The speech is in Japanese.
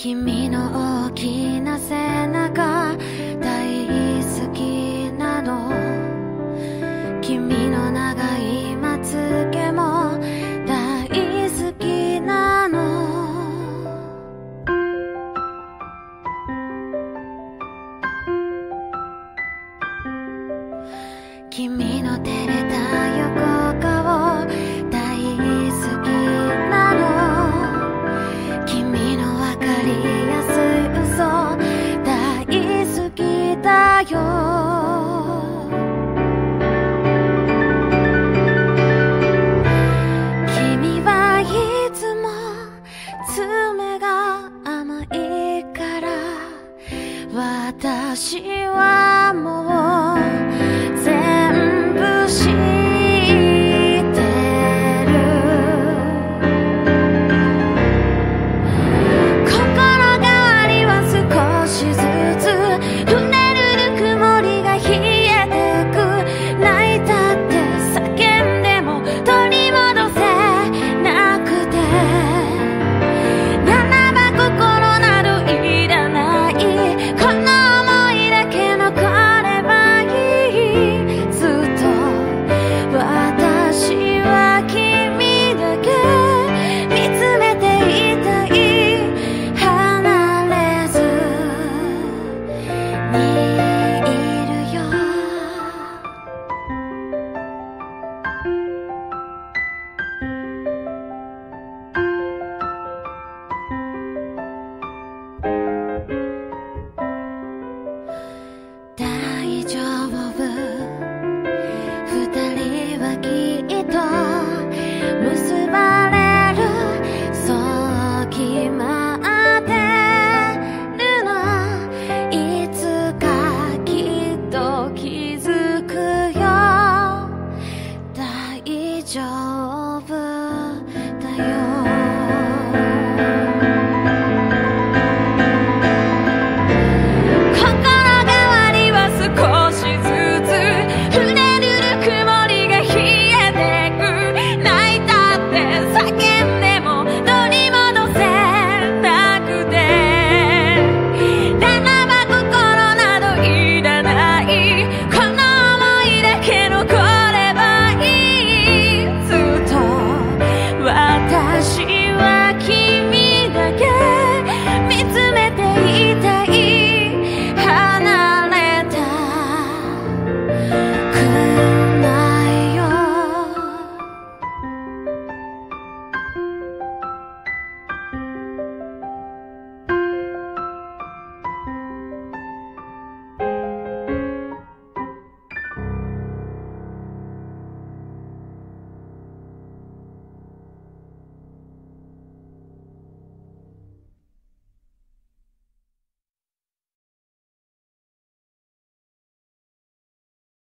君の大きな背中大好きなの。君の長いまつげも大好きなの。君の照れた横だよ君はいつも爪が甘いから私はもう Thank you.